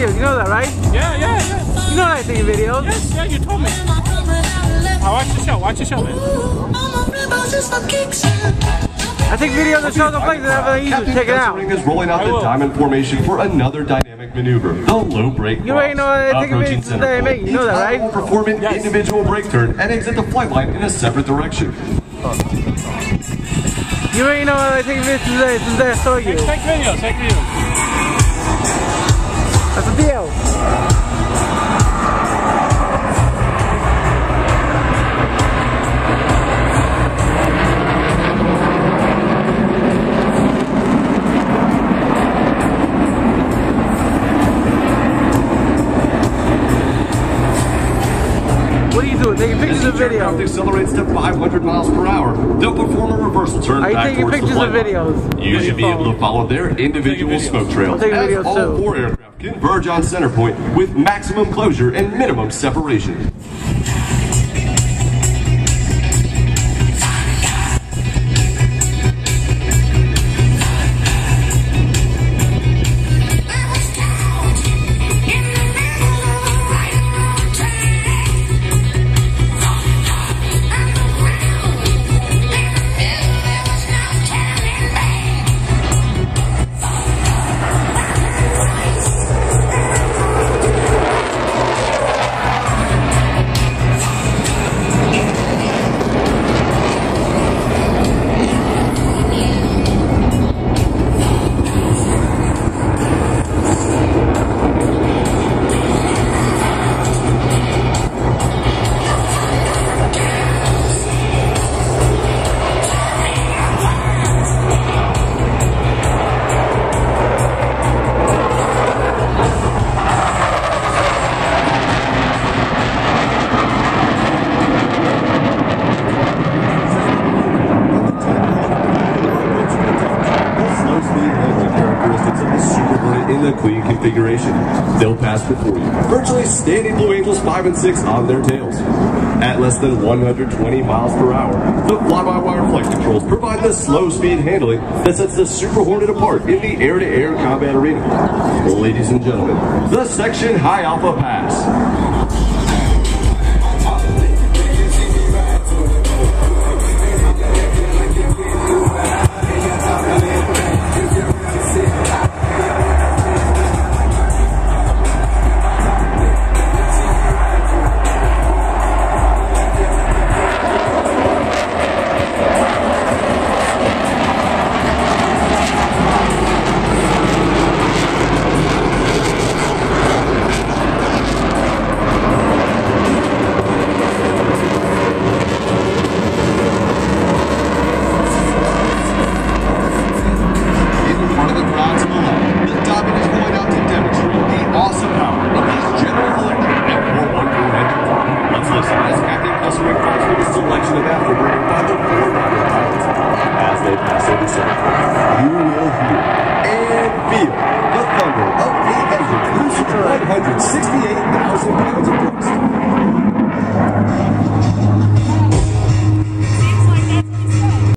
video. You know that, right? Yeah, yeah, yeah. You know I take videos. Yes, yeah, you told me. I watch the show. Watch the show, man. I take videos of shows on places that Easy to Check it out. is rolling out the diamond formation for another dynamic maneuver, the low break. You ain't know I think videos that I. You know that, right? will perform an yes. individual break turn and exit the flight line in a separate direction. You ain't know I think it today since I saw you. Take, take videos. Take videos. Mas o Biel, What are you doing? Taking pictures of aircraft accelerates to 500 miles per hour. They'll perform a reversal turn Are you back taking towards pictures the of flight videos? You should be able to follow their individual smoke trails take as videos all too. four aircraft converge on center point with maximum closure and minimum separation. The in the Queen configuration. They'll pass before you, virtually standing Blue Angels 5 and 6 on their tails. At less than 120 miles per hour, the fly-by-wire flight controls provide the slow speed handling that sets the Super Hornet apart in the air-to-air combat arena. Ladies and gentlemen, the Section High Alpha Pass. Johnson.